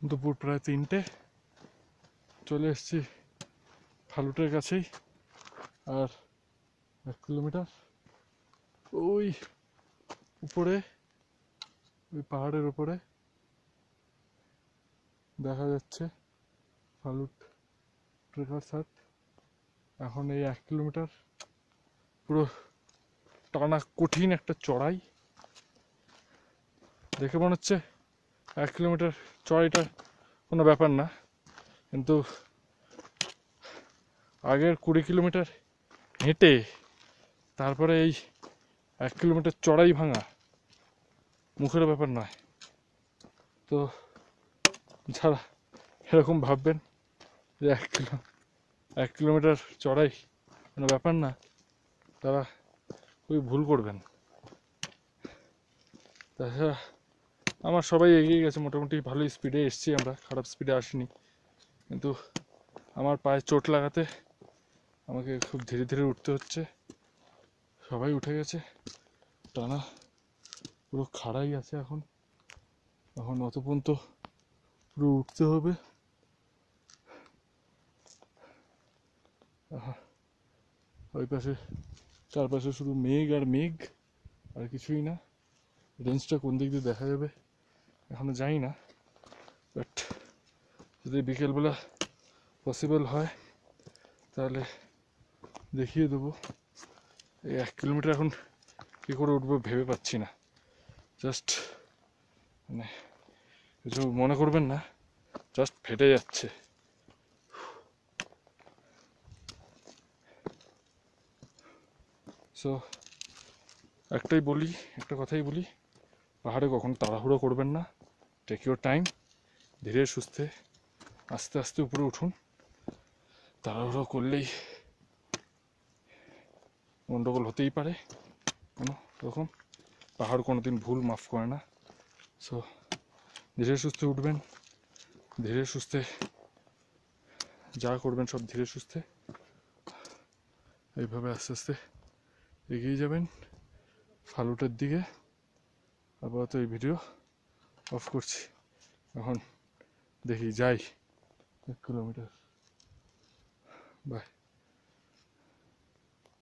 দুপুর প্রায় তিনটে। চলে এসেছি ফালুটের কাছেই, আর এক কিলোমিটার। ওই উপরে, ওই পাহাড়ের উপরে দেখা যাচ্ছে ফালুট ট্রেকার হাট এখন এই এক কিলোমিটার পুরো টানা কঠিন একটা চড়াই। দেখে মনে হচ্ছে এক কিলোমিটার চড়াইটা কোনো ব্যাপার না। কিন্তু আগের কুড়ি কিলোমিটার হেঁটে তারপরে এই এক কিলোমিটার চড়াই ভাঙা মুখের ব্যাপার নয়। তো যারা এরকম ভাববেন যে এক কিলো, এক কিলোমিটার চড়াই কোনো ব্যাপার না, তারা খুবই ভুল করবেন। তাছাড়া আমার সবাই এগিয়ে গেছে, মোটামুটি ভালোই স্পিডে এসছি আমরা, খারাপ স্পিডে আসিনি। কিন্তু আমার পায়ে চোট লাগাতে আমাকে খুব ধীরে ধীরে উঠতে হচ্ছে। সবাই উঠে গেছে, টানা পুরো খাড়াই আছে এখন। এখন অত পর্যন্ত পুরো উঠতে হবে। ওই পাশে, চারপাশে শুধু মেঘ আর মেঘ, আর কিছুই না। রেঞ্জটা কোন দিক দিয়ে দেখা যাবে? এখনও জানি না বাট যদি বিকেলবেলা পসিবল হয়, তাহলে দেখিয়ে দেবো। এই এক কিলোমিটার এখন কী করে উঠবো ভেবে পাচ্ছি না। জাস্ট মানে কিছু মনে করবেন না জাস্ট ফেটে যাচ্ছে। সো একটাই বলি, একটা কথাই বলি, পাহাড়ে কখন তাড়াহুড়ো করবেন না। টেক ইউর টাইম ধীরে সুস্থে আস্তে আস্তে উপরে উঠুন। তাড়াহুড়ো করলেই গন্ডগোল হতেই পারে। কোনো রকম পাহাড় কোনো দিন ভুল মাফ করে না। সো ধীরে সুস্থে উঠবেন। ধীরে সুস্থে যা করবেন সব ধীরে সুস্থে এইভাবে আস্তে আস্তে এগিয়ে যাবেন। ফালুটার দিকে। আপাতত এই ভিডিও অফ করছি। এখন দেখি যাই। এক কিলোমিটার। বাই